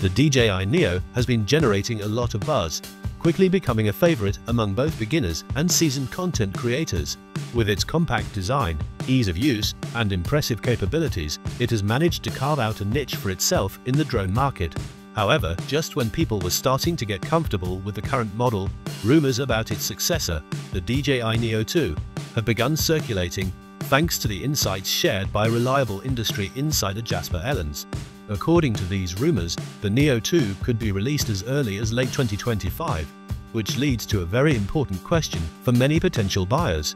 The DJI Neo has been generating a lot of buzz, quickly becoming a favorite among both beginners and seasoned content creators. With its compact design, ease of use, and impressive capabilities, it has managed to carve out a niche for itself in the drone market. However, just when people were starting to get comfortable with the current model, rumors about its successor, the DJI Neo 2, have begun circulating thanks to the insights shared by reliable industry insider Jasper Ellens. According to these rumors, the Neo 2 could be released as early as late 2025, which leads to a very important question for many potential buyers.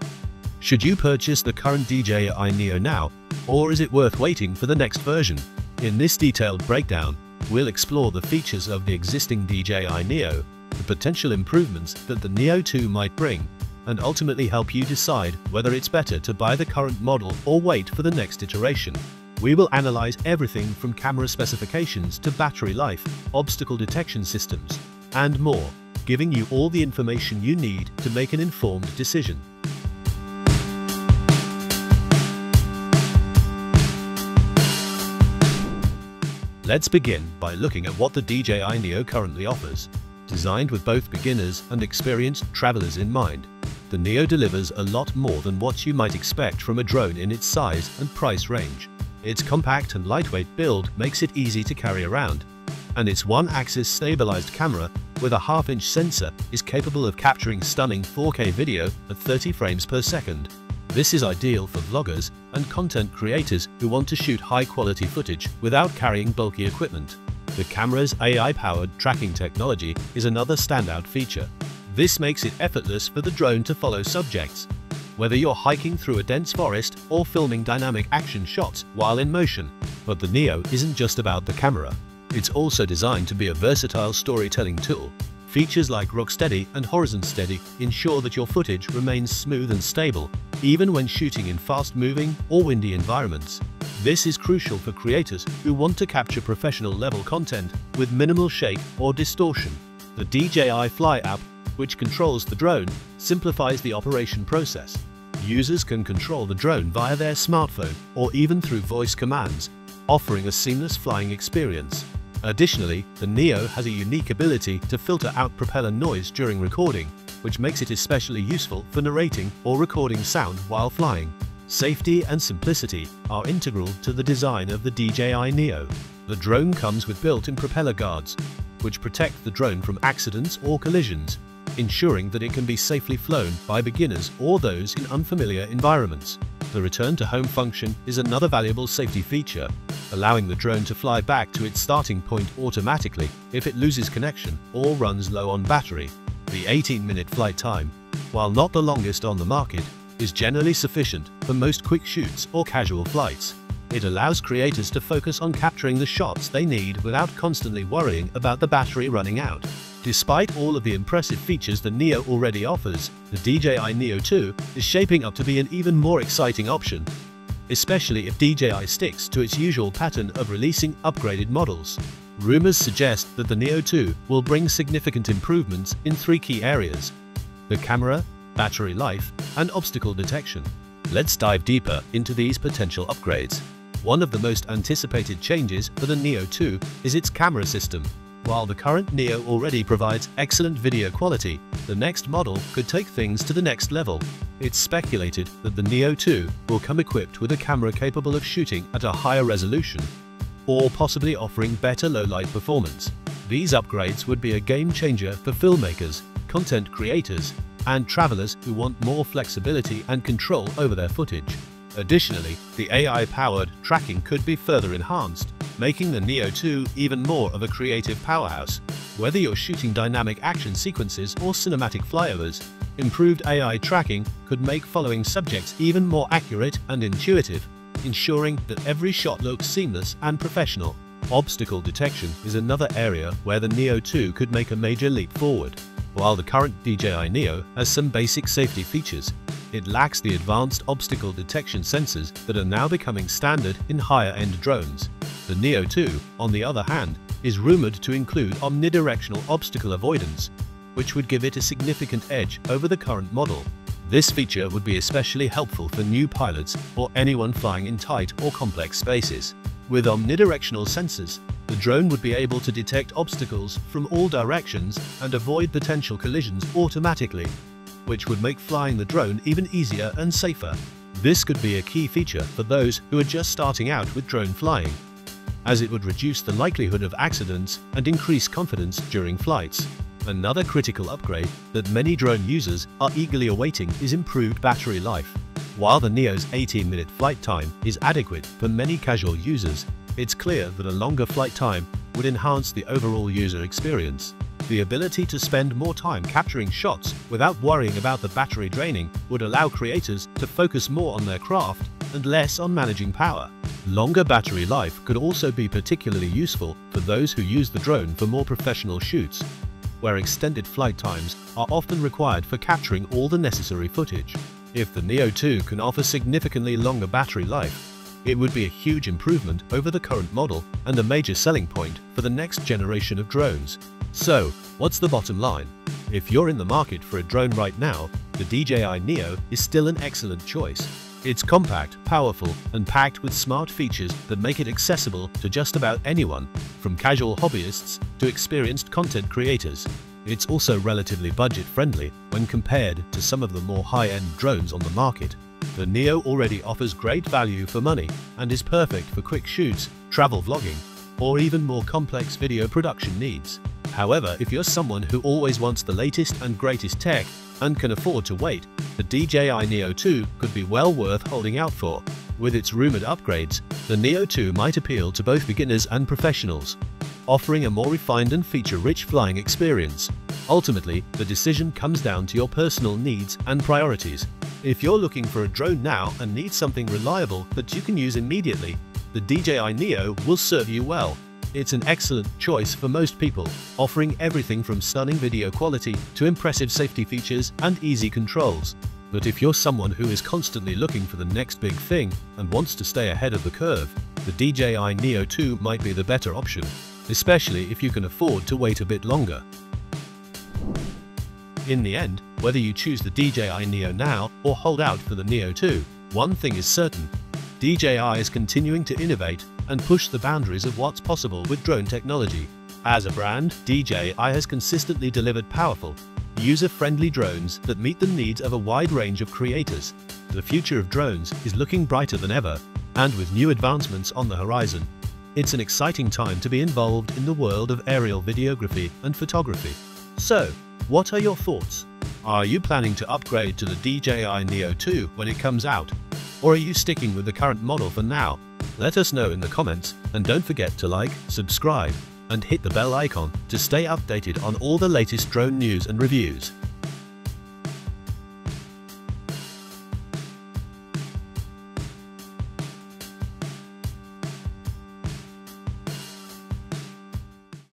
Should you purchase the current DJI Neo now, or is it worth waiting for the next version? In this detailed breakdown, we'll explore the features of the existing DJI Neo, the potential improvements that the Neo 2 might bring, and ultimately help you decide whether it's better to buy the current model or wait for the next iteration. We will analyze everything from camera specifications to battery life, obstacle detection systems, and more, giving you all the information you need to make an informed decision. Let's begin by looking at what the DJI Neo currently offers. Designed with both beginners and experienced travelers in mind, the Neo delivers a lot more than what you might expect from a drone in its size and price range. Its compact and lightweight build makes it easy to carry around, and its one-axis stabilized camera with a half-inch sensor is capable of capturing stunning 4K video at 30 frames per second. This is ideal for vloggers and content creators who want to shoot high-quality footage without carrying bulky equipment. The camera's AI-powered tracking technology is another standout feature. This makes it effortless for the drone to follow subjects, whether you're hiking through a dense forest or filming dynamic action shots while in motion. But the Neo isn't just about the camera. It's also designed to be a versatile storytelling tool. Features like Rocksteady and Horizon Steady ensure that your footage remains smooth and stable, even when shooting in fast-moving or windy environments. This is crucial for creators who want to capture professional-level content with minimal shake or distortion. The DJI Fly app which controls the drone, simplifies the operation process. Users can control the drone via their smartphone or even through voice commands, offering a seamless flying experience. Additionally, the Neo has a unique ability to filter out propeller noise during recording, which makes it especially useful for narrating or recording sound while flying. Safety and simplicity are integral to the design of the DJI Neo. The drone comes with built-in propeller guards, which protect the drone from accidents or collisions, ensuring that it can be safely flown by beginners or those in unfamiliar environments. The return to home function is another valuable safety feature, allowing the drone to fly back to its starting point automatically if it loses connection or runs low on battery. The 18-minute flight time, while not the longest on the market, is generally sufficient for most quick shoots or casual flights. It allows creators to focus on capturing the shots they need without constantly worrying about the battery running out. Despite all of the impressive features the Neo already offers, the DJI Neo 2 is shaping up to be an even more exciting option, especially if DJI sticks to its usual pattern of releasing upgraded models. Rumors suggest that the Neo 2 will bring significant improvements in three key areas, the camera, battery life, and obstacle detection. Let's dive deeper into these potential upgrades. One of the most anticipated changes for the Neo 2 is its camera system. While the current Neo already provides excellent video quality, the next model could take things to the next level. It's speculated that the Neo 2 will come equipped with a camera capable of shooting at a higher resolution, or possibly offering better low-light performance. These upgrades would be a game changer for filmmakers, content creators, and travelers who want more flexibility and control over their footage. Additionally, the AI-powered tracking could be further enhanced, making the Neo 2 even more of a creative powerhouse. Whether you're shooting dynamic action sequences or cinematic flyovers, improved AI tracking could make following subjects even more accurate and intuitive, ensuring that every shot looks seamless and professional. Obstacle detection is another area where the Neo 2 could make a major leap forward. While the current DJI Neo has some basic safety features, it lacks the advanced obstacle detection sensors that are now becoming standard in higher-end drones. The Neo 2, on the other hand, is rumored to include omnidirectional obstacle avoidance, which would give it a significant edge over the current model. This feature would be especially helpful for new pilots or anyone flying in tight or complex spaces. With omnidirectional sensors, the drone would be able to detect obstacles from all directions and avoid potential collisions automatically, which would make flying the drone even easier and safer. This could be a key feature for those who are just starting out with drone flying, as it would reduce the likelihood of accidents and increase confidence during flights. Another critical upgrade that many drone users are eagerly awaiting is improved battery life. While the Neo's 18-minute flight time is adequate for many casual users, it's clear that a longer flight time would enhance the overall user experience. The ability to spend more time capturing shots without worrying about the battery draining would allow creators to focus more on their craft and less on managing power. Longer battery life could also be particularly useful for those who use the drone for more professional shoots, where extended flight times are often required for capturing all the necessary footage. If the Neo 2 can offer significantly longer battery life, it would be a huge improvement over the current model and a major selling point for the next generation of drones. So, what's the bottom line? If you're in the market for a drone right now, the DJI Neo is still an excellent choice. It's compact, powerful, and packed with smart features that make it accessible to just about anyone, from casual hobbyists to experienced content creators. It's also relatively budget-friendly when compared to some of the more high-end drones on the market. The Neo already offers great value for money and is perfect for quick shoots, travel vlogging, or even more complex video production needs. However, if you're someone who always wants the latest and greatest tech and can afford to wait, the DJI Neo 2 could be well worth holding out for. With its rumored upgrades, the Neo 2 might appeal to both beginners and professionals, offering a more refined and feature-rich flying experience. Ultimately, the decision comes down to your personal needs and priorities. If you're looking for a drone now and need something reliable that you can use immediately, the DJI Neo will serve you well. It's an excellent choice for most people, offering everything from stunning video quality to impressive safety features and easy controls. But if you're someone who is constantly looking for the next big thing and wants to stay ahead of the curve, the DJI Neo 2 might be the better option, especially if you can afford to wait a bit longer. In the end, whether you choose the DJI Neo now or hold out for the Neo 2, one thing is certain, DJI is continuing to innovate and push the boundaries of what's possible with drone technology. As a brand, DJI has consistently delivered powerful, user-friendly drones that meet the needs of a wide range of creators. The future of drones is looking brighter than ever, and with new advancements on the horizon, it's an exciting time to be involved in the world of aerial videography and photography. So, what are your thoughts? Are you planning to upgrade to the DJI Neo 2 when it comes out? Or are you sticking with the current model for now? Let us know in the comments and don't forget to like, subscribe and hit the bell icon to stay updated on all the latest drone news and reviews.